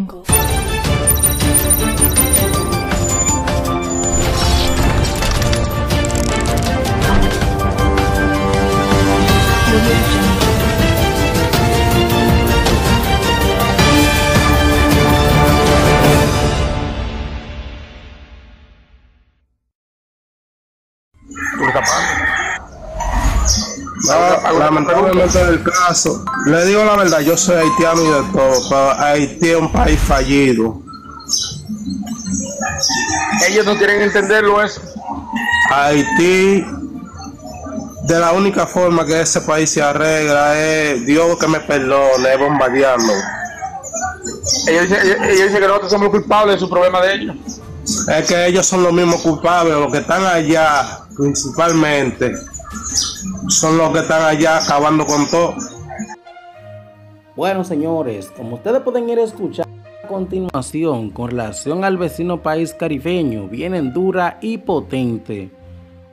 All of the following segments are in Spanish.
No, lamentablemente el caso, le digo la verdad, yo soy haitiano y de todo, pero Haití es un país fallido. Ellos no quieren entenderlo eso. Haití, de la única forma que ese país se arregla es Dios que me perdone, es bombardearlo. Ellos, dicen- ellos- ellos dicen que nosotros somos culpables de su problema de ellos. Es que ellos son los mismos culpables, los que están allá principalmente son los que están allá acabando con todo. Bueno, señores, como ustedes pueden ir a escuchar a continuación con relación al vecino país caribeño, vienen dura y potente.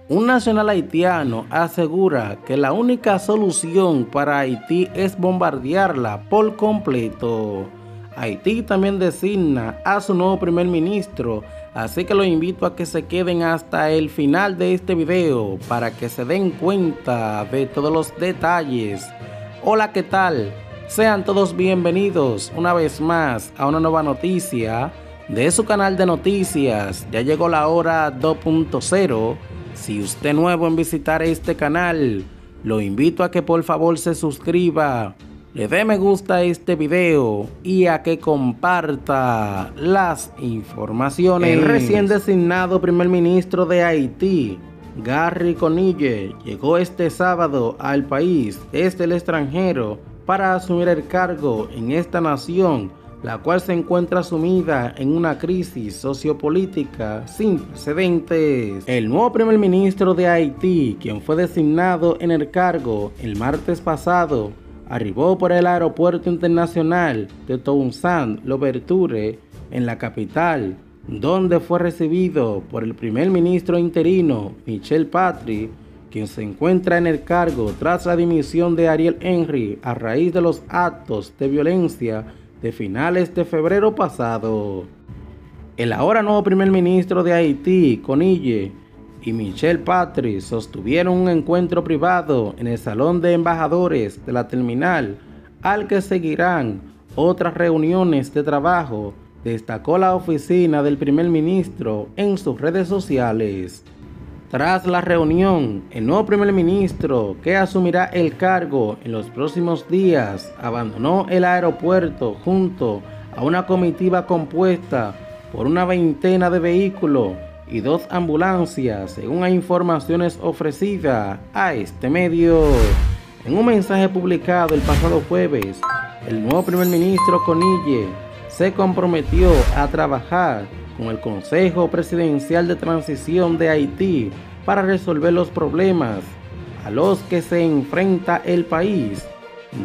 Un nacional haitiano asegura que la única solución para Haití es bombardearla por completo. Haití también designa a su nuevo primer ministro, así que los invito a que se queden hasta el final de este video para que se den cuenta de todos los detalles. Hola, ¿qué tal? Sean todos bienvenidos una vez más a una nueva noticia de su canal de noticias. Ya llegó la hora 2.0. Si usted nuevo en visitar este canal, lo invito a que por favor se suscriba, le dé me gusta a este video y a que comparta las informaciones. El recién designado primer ministro de Haití, Gary Conille, llegó este sábado al país desde el extranjero para asumir el cargo en esta nación, la cual se encuentra sumida en una crisis sociopolítica sin precedentes. El nuevo primer ministro de Haití, quien fue designado en el cargo el martes pasado, arribó por el aeropuerto internacional de Toussaint Louverture en la capital, donde fue recibido por el primer ministro interino Michel Patry, quien se encuentra en el cargo tras la dimisión de Ariel Henry a raíz de los actos de violencia de finales de febrero pasado. El ahora nuevo primer ministro de Haití, Conille, y Michel Patry sostuvieron un encuentro privado en el Salón de Embajadores de la terminal, al que seguirán otras reuniones de trabajo, destacó la oficina del primer ministro en sus redes sociales. Tras la reunión, el nuevo primer ministro, que asumirá el cargo en los próximos días, abandonó el aeropuerto junto a una comitiva compuesta por una veintena de vehículos y dos ambulancias, según informaciones ofrecidas a este medio. En un mensaje publicado el pasado jueves, el nuevo primer ministro Conille se comprometió a trabajar con el Consejo Presidencial de Transición de Haití para resolver los problemas a los que se enfrenta el país,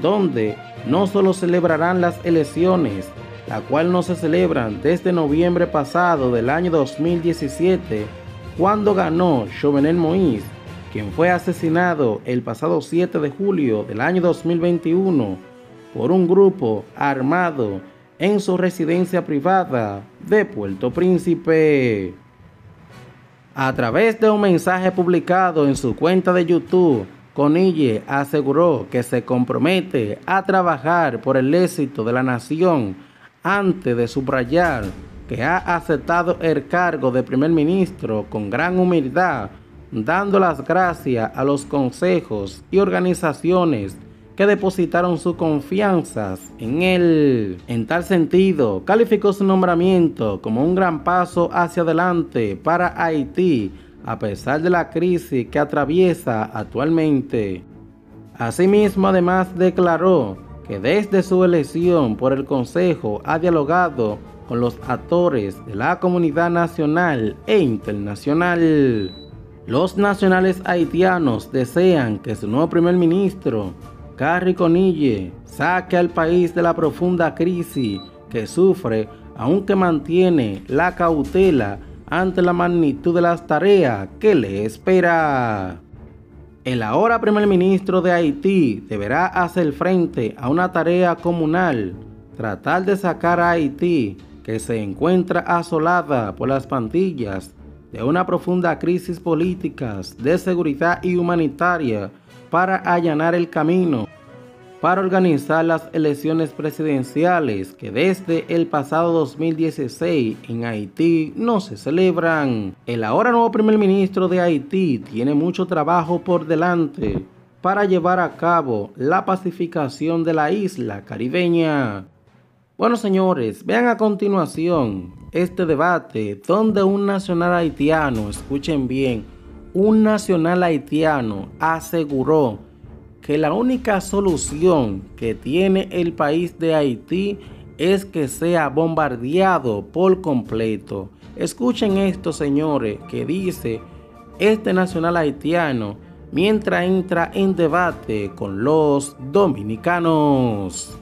donde no solo celebrarán las elecciones, la cual no se celebran desde noviembre pasado del año 2017, cuando ganó Jovenel Moïse, quien fue asesinado el pasado 7 de julio del año 2021 por un grupo armado en su residencia privada de Puerto Príncipe. A través de un mensaje publicado en su cuenta de YouTube, Conille aseguró que se compromete a trabajar por el éxito de la nación antes de subrayar que ha aceptado el cargo de primer ministro con gran humildad, dando las gracias a los consejos y organizaciones que depositaron su confianza en él. En tal sentido, calificó su nombramiento como un gran paso hacia adelante para Haití, a pesar de la crisis que atraviesa actualmente. Asimismo, además declaró que desde su elección por el Consejo ha dialogado con los actores de la comunidad nacional e internacional. Los nacionales haitianos desean que su nuevo primer ministro, Carrie Conille, saque al país de la profunda crisis que sufre, aunque mantiene la cautela ante la magnitud de las tareas que le espera. El ahora primer ministro de Haití deberá hacer frente a una tarea comunal tratar de sacar a Haití, que se encuentra asolada por las pandillas, de una profunda crisis política, de seguridad y humanitaria, para allanar el camino para organizar las elecciones presidenciales que desde el pasado 2016 en Haití no se celebran. El ahora nuevo primer ministro de Haití tiene mucho trabajo por delante para llevar a cabo la pacificación de la isla caribeña. Bueno señores, vean a continuación este debate donde un nacional haitiano, escuchen bien, un nacional haitiano aseguró que la única solución que tiene el país de Haití es que sea bombardeado por completo. Escuchen esto, señores, que dice este nacional haitiano mientras entra en debate con los dominicanos.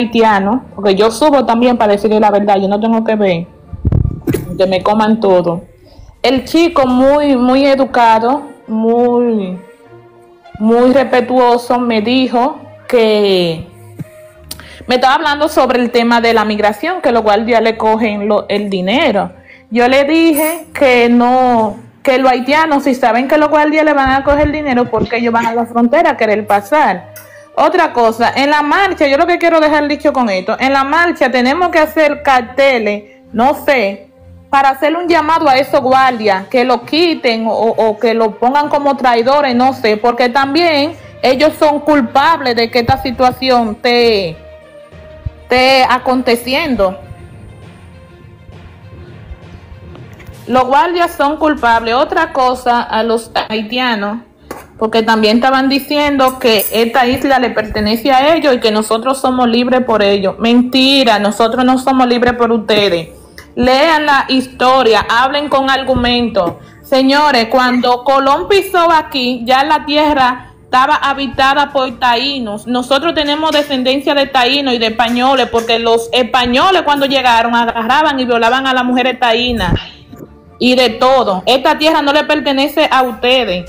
Haitiano, porque yo subo también para decirle la verdad, yo no tengo que ver que me coman todo. El chico muy, muy educado, muy muy respetuoso, me dijo que me estaba hablando sobre el tema de la migración, que los guardias le cogen el dinero. Yo le dije que no, que los haitianos, si saben que los guardias le van a coger el dinero, porque ellos van a la frontera a querer pasar. Otra cosa, en la marcha, yo lo que quiero dejar dicho con esto, en la marcha tenemos que hacer carteles, no sé, para hacerle un llamado a esos guardias, que lo quiten o, que lo pongan como traidores, no sé, porque también ellos son culpables de que esta situación esté, esté aconteciendo. Los guardias son culpables. Otra cosa a los haitianos, porque también estaban diciendo que esta isla le pertenece a ellos y que nosotros somos libres por ellos. Mentira, nosotros no somos libres por ustedes lean la historia, hablen con argumentos. Señores, cuando Colón pisó aquí, ya la tierra estaba habitada por taínos. Nosotros tenemos descendencia de taínos y de españoles, porque los españoles cuando llegaron agarraban y violaban a las mujeres taínas y de todo. Esta tierra no le pertenece a ustedes.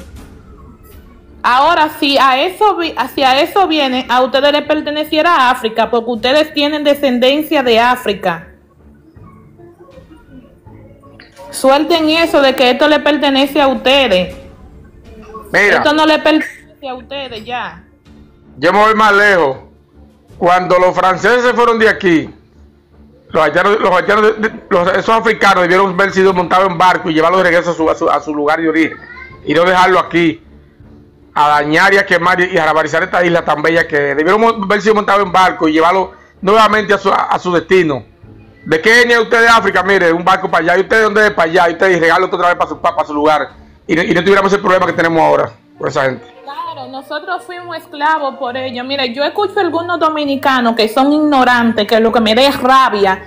Ahora, si a eso, viene, a ustedes les perteneciera África, porque ustedes tienen descendencia de África. Suelten eso de que esto le pertenece a ustedes. Mira. Esto no le pertenece a ustedes ya. Yo me voy más lejos. Cuando los franceses fueron de aquí, los haitianos, los esos africanos debieron haber sido montados en barco y llevarlos de regreso a su, a su, lugar de origen. Y no dejarlo aquí a dañar y a quemar y a barbarizar esta isla tan bella que debieron haber sido montados en barco y llevarlo nuevamente a su, a su destino. ¿De venía usted de África? Mire, un barco para allá. ¿Y usted de dónde es para allá? Y usted regala otra vez para su, para su lugar. Y, no tuviéramos el problema que tenemos ahora por esa gente. Claro, nosotros fuimos esclavos por ello. Mire, yo escucho algunos dominicanos que son ignorantes, que lo que me da es rabia.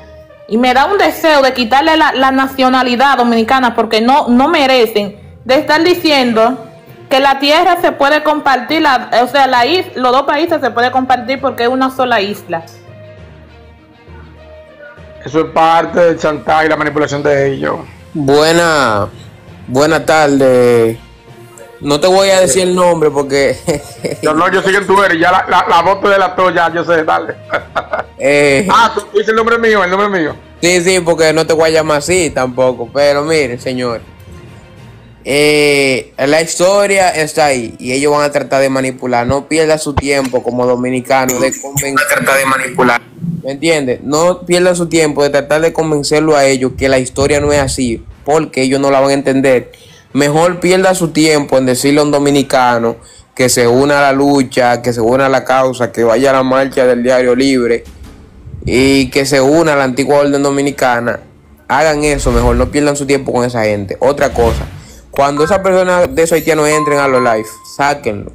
Y me da un deseo de quitarle la, nacionalidad dominicana porque no, no merecen. De estar diciendo que la tierra se puede compartir, o sea, la los dos países se puede compartir porque es una sola isla. Eso es parte del chantaje y la manipulación de ellos. Buena, buena tarde. No te voy a decir el nombre porque. no, no, yo sé quién tú eres. Ya la, la, la voz de la toya, yo sé, dale. Eh, ah, tú dices el nombre mío, el nombre mío. Sí, sí, porque no te voy a llamar así tampoco. Pero mire, señor. Eh, la historia está ahí y ellos van a tratar de manipular. No pierda su tiempo como dominicano de convencer. de manipular. ¿Me entiendes? No pierda su tiempo de tratar de convencerlo a ellos que la historia no es así, porque ellos no la van a entender. Mejor pierda su tiempo en decirle a un dominicano que se una a la lucha, que se una a la causa, que vaya a la marcha del diario libre y que se una a la antigua orden dominicana. Hagan eso, mejor no pierdan su tiempo con esa gente. Otra cosa cuando esas personas de esos haitianos entren a los live, sáquenlo.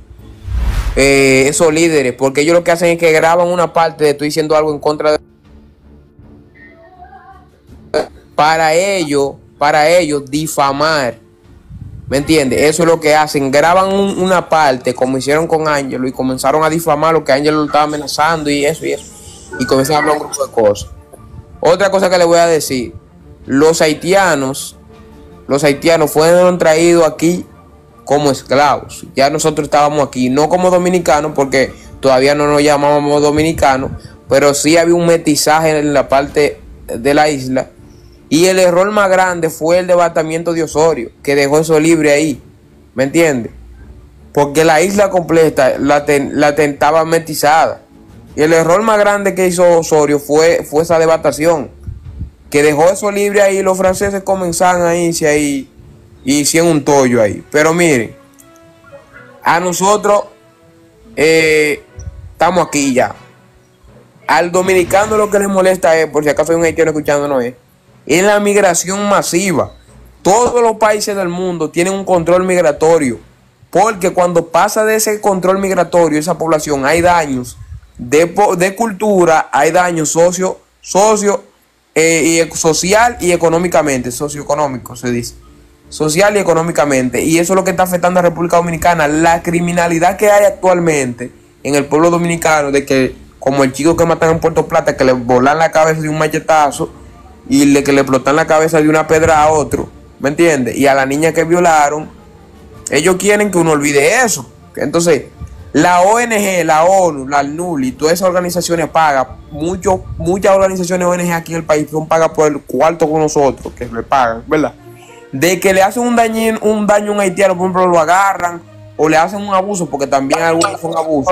Eh, esos líderes, porque ellos lo que hacen es que graban una parte de tú diciendo algo en contra de. Para ellos, para ellos, difamar. ¿Me entiendes? Eso es lo que hacen. Graban una parte, como hicieron con Ángelo, y comenzaron a difamar lo que Ángelo lo estaba amenazando y eso y eso. Y comenzaron a hablar un grupo de cosas. Otra cosa que les voy a decir: los haitianos los haitianos fueron traídos aquí como esclavos. Ya nosotros estábamos aquí, no como dominicanos, porque todavía no nos llamábamos dominicanos, pero sí había un metizaje en la parte de la isla. Y el error más grande fue el debatamiento de Osorio, que dejó eso libre ahí. ¿Me entiendes? Porque la isla completa la, ten- la tentaba metizada. Y el error más grande que hizo Osorio fue, fue esa debatación. Que dejó eso libre ahí, los franceses comenzaron a irse ahí y hicieron un tollo ahí. Pero miren, a nosotros eh, estamos aquí ya. Al dominicano lo que les molesta es, por si acaso hay un haitiano escuchándonos, es, es la migración masiva. Todos los países del mundo tienen un control migratorio. Porque cuando pasa de ese control migratorio, esa población, hay daños de, de cultura, hay daños socio, socio eh, y social y económicamente, socioeconómico se dice. Social y económicamente. Y eso es lo que está afectando a República Dominicana. La criminalidad que hay actualmente en el pueblo dominicano, de que, como el chico que matan en Puerto Plata, que le volan la cabeza de un machetazo y le, que le explotan la cabeza de una pedra a otro, ¿me entiendes? Y a la niña que violaron, ellos quieren que uno olvide eso. Entonces, la ONG, la ONU, la ANUL y todas esas organizaciones pagan, mucho, muchas organizaciones ONG aquí en el país son pagas por el cuarto con nosotros, que le pagan, ¿verdad? De que le hacen un daño, un daño a un haitiano, por ejemplo, lo agarran o le hacen un abuso, porque también algunos son abusos.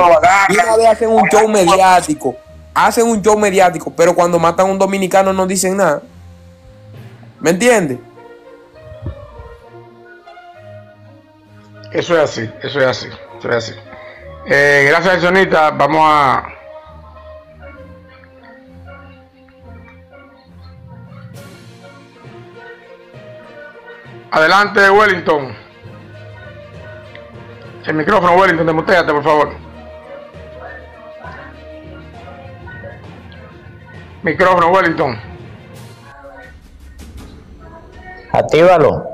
Y una vez hacen un show mediático, hacen un show mediático, pero cuando matan a un dominicano no dicen nada. ¿Me entiendes? Eso es así, eso es así, eso es así. Eh, gracias, Sonita. Vamos a. Adelante, Wellington. El micrófono, Wellington, demuteate, por favor. Micrófono, Wellington. Actívalo.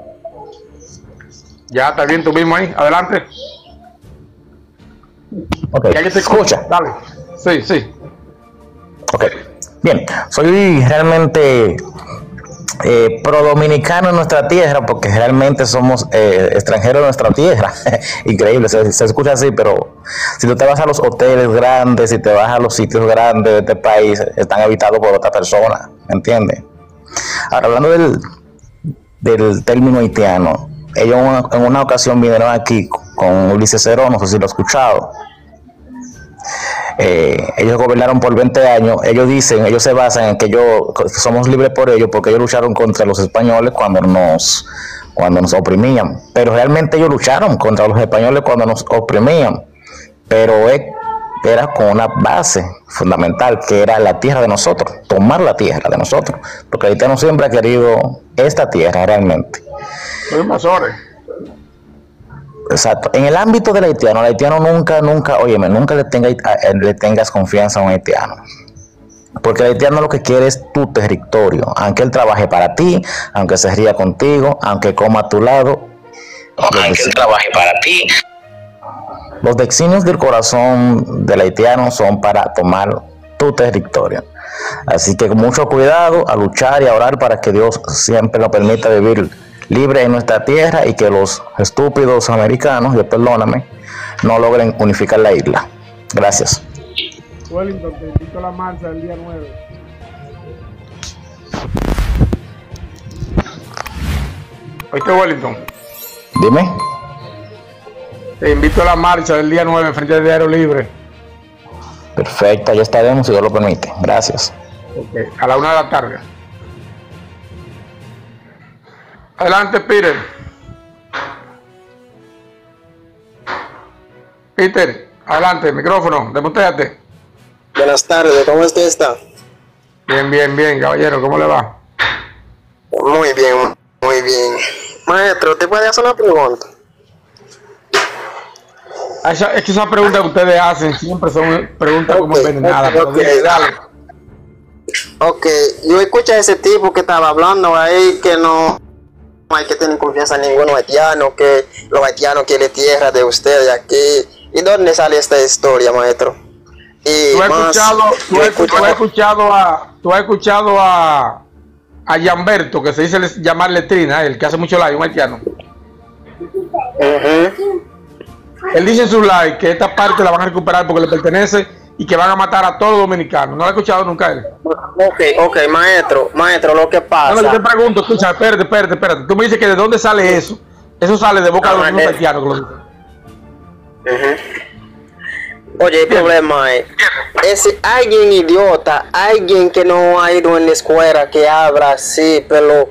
Ya está bien tú mismo ahí. Adelante. Ok. Que alguien te Escucha. Dale. Sí, sí. Ok. Bien. Soy realmente eh, pro dominicano en nuestra tierra porque realmente somos eh, extranjeros en nuestra tierra. Increíble, se, se escucha así, pero si tú te vas a los hoteles grandes, si te vas a los sitios grandes de este país, están habitados por otra persona, ¿me entiendes? Ahora, hablando del, del término haitiano, ellos en una, ocasión vinieron aquí con Ulises Cerón, no sé si lo he escuchado. Eh, ellos gobernaron por 20 años, ellos dicen, ellos se basan en que yo somos libres por ellos porque ellos lucharon contra los españoles cuando nos cuando nos oprimían, pero realmente ellos lucharon contra los españoles cuando nos oprimían, pero era con una base fundamental que era la tierra de nosotros, tomar la tierra de nosotros, porque el haitiano siempre ha querido esta tierra realmente. Soy invasores. Exacto. En el ámbito del haitiano, el haitiano nunca, nunca, óyeme, nunca le, tenga, a- le tengas confianza a un haitiano. Porque el haitiano lo que quiere es tu territorio. Aunque él trabaje para ti, aunque se ría contigo, aunque coma a tu lado. Aunque él trabaje para ti. Los designios del corazón del haitiano son para tomar tu territorio. Así que con mucho cuidado a luchar y a orar para que Dios siempre nos permita vivir libre en nuestra tierra y que los estúpidos americanos, yo perdóname, no logren unificar la isla. Gracias. Wellington, te invito a la marcha del día 9. ¿Oíste, Wellington? Dime. Te invito a la marcha del día 9 frente al Diario Libre. Perfecto, ya estaremos si Dios lo permite. Gracias. Ok, A la una de la tarde. Adelante, Peter. Peter, adelante, micrófono, demuteate. Buenas tardes, ¿cómo usted está? Bien, bien, bien, caballero, ¿cómo le va? Muy bien, muy bien. Maestro, ¿te puede hacer una pregunta? Esa- es que esas preguntas que ustedes hacen siempre son preguntas como Ok, envenenadas. ok, pero ok. dale, dale. Ok, yo escuché a ese tipo que estaba hablando ahí que no hay que tener confianza en ningún haitiano, que los haitianos quieren tierra de ustedes aquí. ¿Y dónde sale esta historia, maestro? Y Tú has más, escuchado, tú has, escuché- tú has escuchado a, tú has escuchado a, a Gianberto, que se dice les- llamar letrina, el que hace mucho live, un haitiano. Ujú. Él dice en su live que esta parte la van a recuperar porque le pertenece y que van a matar a todos los dominicanos. ¿No lo he escuchado nunca él? Ok, ok, maestro, maestro, lo que pasa. no, yo te pregunto, escucha, espérate, espérate, espérate. Tú me dices que de dónde sale eso. Eso sale de boca de los Ah, eh. haitianos que lo dicen. Oye, el problema es, es alguien idiota, alguien que no ha ido en la escuela, que habla así, pero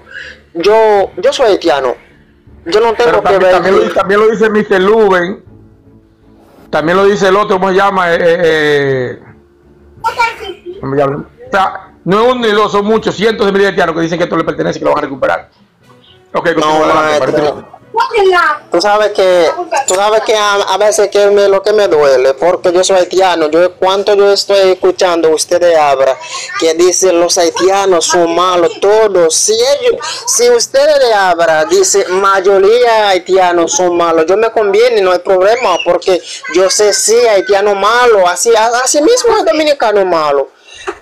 yo, yo soy haitiano. Yo no tengo Pero que también, ver. también lo, dice- también lo dice Mr. Luben. También lo dice el otro, ¿cómo se llama? Eh, eh, eh, ¿cómo se llama? O sea, no es uno ni dos, son muchos, cientos de miles de haitianos que dicen que esto le pertenece y que lo van a recuperar. Ok, No, Tú sabes que, tú sabes que a, veces que me, lo que me duele, porque yo soy haitiano, yo cuánto yo estoy escuchando ustedes hablan, que dicen los haitianos son malos todos, si ellos, si ustedes le hablan, dice mayoría haitianos son malos, yo me conviene, no hay problema, porque yo sé si haitiano malo, así, así mismo es dominicano malo.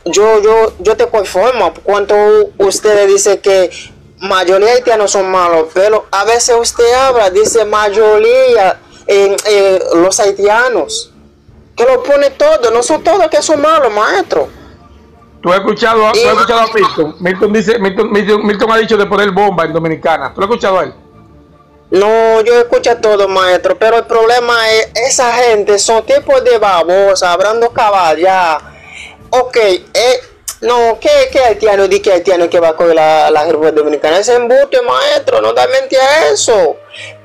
Yo, yo, yo te conformo. Cuando ustedes dicen que mayoría haitianos son malos, pero a veces usted habla, dice mayoría en eh, los haitianos, que lo pone todo, no son todos que son malos, maestro. Tú has escuchado, tú has escuchado a Milton. Milton dice, Milton, Milton, Milton ha dicho de poner bomba en Dominicana. ¿Tú lo has escuchado a él? No, yo escucho todo, maestro, pero el problema es, esa gente son tipos de babosa, hablando caballa. Ok, eh, no, ¿qué, qué haitiano? Di que haitiano que va a coger la, la República Dominicana. Ese embute, maestro, no da mente a eso.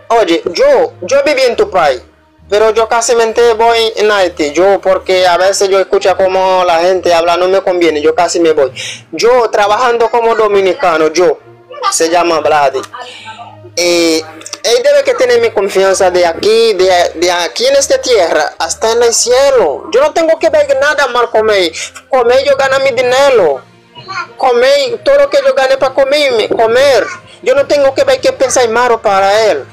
Oye, yo, yo viví en tu país, pero yo casi mente voy en Haití. Yo, porque a veces yo escucho como la gente habla, no me conviene, yo casi me voy. Yo, trabajando como dominicano, yo, se llama Vladi. Eh, él debe que tener mi confianza de aquí, de, de aquí en esta tierra, hasta en el cielo. Yo no tengo que ver nada mal con él. Comer yo gano mi dinero. Comer todo lo que yo gane para comer, comer. Yo no tengo que ver qué pensar malo para él.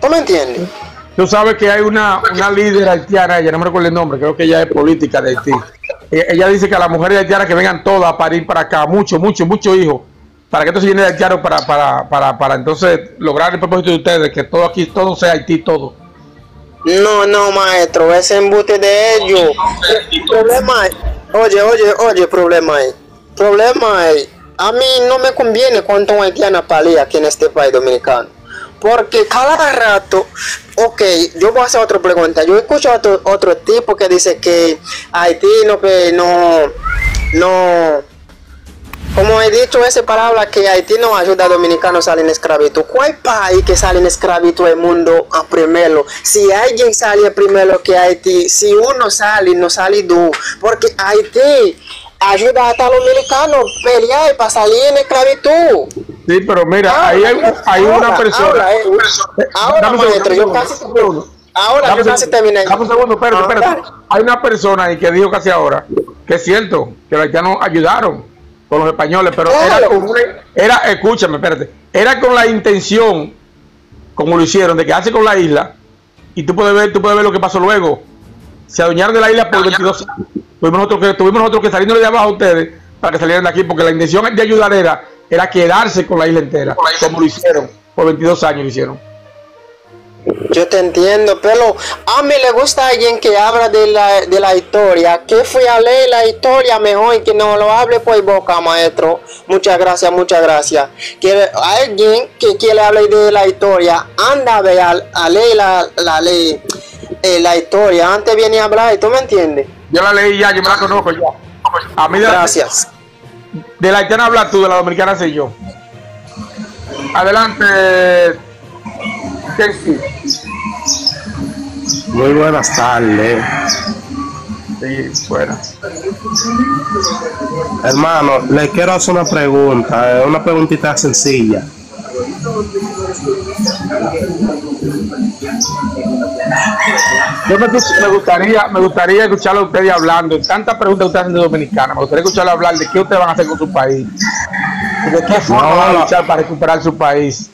¿Tú me entiendes? Tú sabes que hay una, una líder haitiana, ella no me recuerdo el nombre, creo que ella es política de Haití. Ella dice que a las mujeres haitianas que vengan todas a parir para acá, muchos, muchos, muchos hijos, para que esto se llene de haitianos para, para, para, para entonces lograr el propósito de ustedes, que todo aquí, todo sea Haití, todo. No, no, maestro, ese embute de ellos. El problema es, oye, oye, oye, problema es, problema es, a mí no me conviene cuando un haitiano palea aquí en este país dominicano. Porque cada rato, ok, yo voy a hacer otra pregunta. Yo escucho otro, otro tipo que dice que Haití no, que no, no, como he dicho esa palabra que Haití no ayuda a dominicanos a salir en esclavitud. ¿Cuál país que sale en esclavitud del mundo a primero? Si alguien sale primero que Haití, si uno sale, no sale tú. Porque Haití ayuda hasta a los dominicanos a pelear para salir en esclavitud. Sí, pero mira, ahí hay, hay una Ahora, persona. ahora, eh, ahora, Dame segundo, maestro, dame yo casi, segundo. ahora Dame yo casi segundo. terminé. Dame un segundo, espérate, Ah, espérate. Hay una persona ahí que dijo casi ahora que es cierto, que los haitianos ayudaron con los españoles, pero era con una- era, escúchame, espérate, era con la intención, como lo hicieron, de quedarse con la isla, y tú puedes ver, tú puedes ver lo que pasó luego. Se adueñaron de la isla por 22 años. Tuvimos nosotros que, tuvimos nosotros que salirnos de abajo a ustedes para que salieran de aquí, porque la intención de ayudar era, era quedarse con la isla entera, como lo hicieron, por 22 años lo hicieron. Yo te entiendo, pero a mí le gusta alguien que habla de la, de la historia. Que fui a leer la historia mejor que no lo hable por boca, maestro. Muchas gracias, muchas gracias. Que alguien que quiere hablar de la historia, anda a ver, a, a leer la, la ley, eh, la historia. Antes viene a hablar, ¿tú me entiendes? Yo la leí ya, yo me la conozco ya. A mí de la, Gracias. de la haitiana hablas tú, de la dominicana sé yo. Adelante. Muy buenas tardes. Sí, bueno. Hermano, le quiero hacer una pregunta, una preguntita sencilla. Yo me, gustaría, me gustaría escucharlo a ustedes hablando. Tantas preguntas que ustedes hacen de dominicana. Me gustaría escucharlo hablar de qué ustedes van a hacer con su país. De qué forma No, van a luchar para recuperar su país.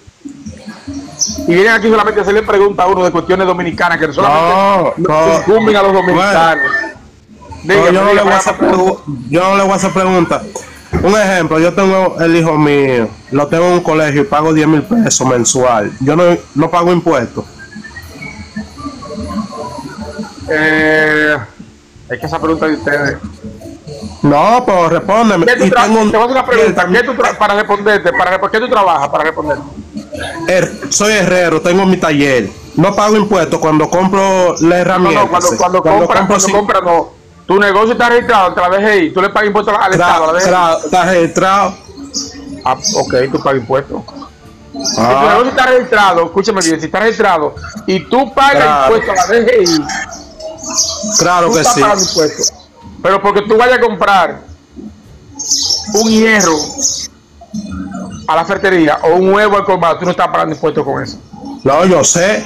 Y vienen aquí solamente a hacerle preguntas a uno de cuestiones dominicanas que solamente No, incumben a los dominicanos. Dígame, yo, no le voy a hacer yo no le voy a hacer preguntas. Un ejemplo, yo tengo el hijo mío, lo tengo en un colegio y pago 10 mil pesos mensual. Yo no, no pago impuestos. Eh, es que esa pregunta de ustedes. No, pero respóndeme. ¿Qué tú Y tra- tengo un- Te voy a hacer una pregunta. ¿Qué tú para responderte, para, ¿por qué tú trabajas? Para responder. Her- soy herrero, tengo mi taller. No pago impuestos cuando compro la herramienta. no, cuando, sí. cuando, compras, cuando sí. compras, no. Tu negocio está registrado ante la DGI, tú le pagas impuestos al Estado, a Tra- tra- Está registrado. Ah, ok, tú pagas impuestos. Si tu Ah, negocio está registrado, escúchame bien, si está registrado y tú pagas Claro. impuestos a la DGI, claro tú que estás sí. pagando impuestos. Pero porque tú vayas a comprar un hierro a la ferretería o un huevo al colmado, tú no estás pagando impuestos con eso. No, yo sé.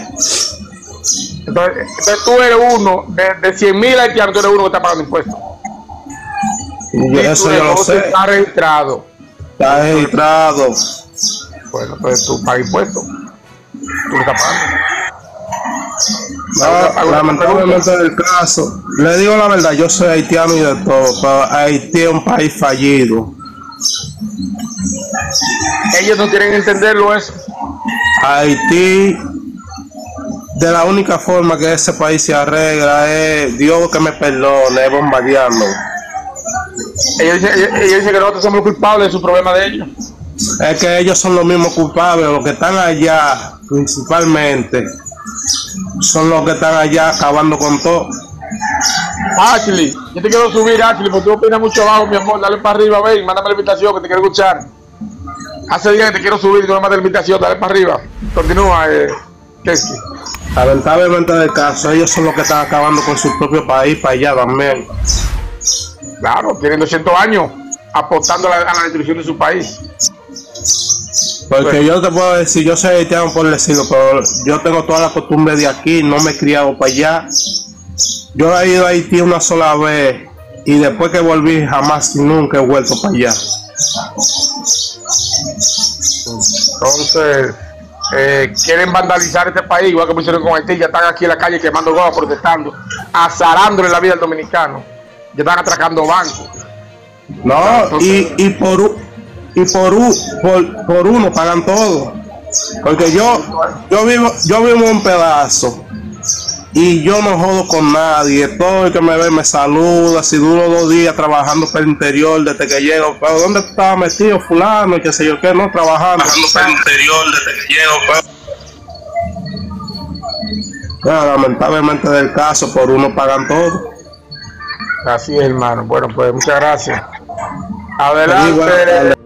Entonces, entonces tú eres uno, de, de 100 mil haitianos, tú eres uno que está pagando impuestos. Y eso yo lo sé. está registrado. Está registrado. Bueno, entonces tú pagas impuestos. Tú lo estás pagando. No, Alguna lamentablemente del caso. Le digo la verdad, yo soy haitiano y de todo, pero Haití es un país fallido. Ellos no quieren entenderlo eso. Haití, de la única forma que ese país se arregla es Dios que me perdone, es bombardeando. Ellos dicen, ellos- ellos dicen que nosotros somos culpables de su problema de ellos. Es que ellos son los mismos culpables, los que están allá principalmente son los que están allá acabando con todo. Ashley, yo te quiero subir, Ashley, porque tú opinas mucho abajo, mi amor. Dale para arriba, ven, mándame la invitación que te quiero escuchar. Hace días que te quiero subir y tú me la invitación, dale para arriba. Continúa, eh. Lamentablemente del caso, ellos son los que están acabando con su propio país para allá también. Claro, tienen 200 años apostando a la, a la destrucción de su país. Porque yo te puedo decir, yo soy haitiano por decirlo, pero yo tengo toda la costumbre de aquí, no me he criado para allá. Yo he ido a Haití una sola vez y después que volví jamás y nunca he vuelto para allá. Entonces, eh, quieren vandalizar este país, igual que lo hicieron con Haití, ya están aquí en la calle quemando goma, protestando, azarándole la vida al dominicano. Ya están atracando bancos. No, y, y por y por, u- por por uno pagan todo. Porque yo yo vivo yo vivo un pedazo y yo no jodo con nadie. Todo el que me ve me saluda. Si duro dos días trabajando para el interior desde que llego, pero ¿dónde tú estabas metido, fulano? Y qué sé yo qué, no trabajando. Trabajando para el interior desde que llego. Pero, lamentablemente del caso, por uno pagan todo. Así es, hermano. Bueno, pues muchas gracias. Buenas Adelante.